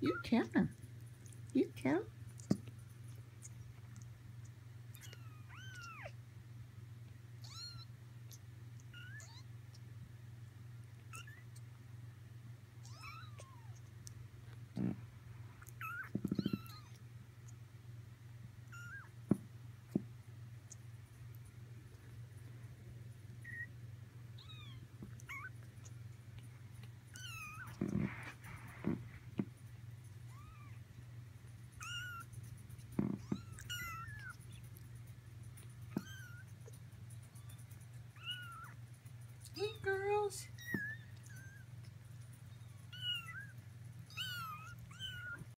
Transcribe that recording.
You can. You can.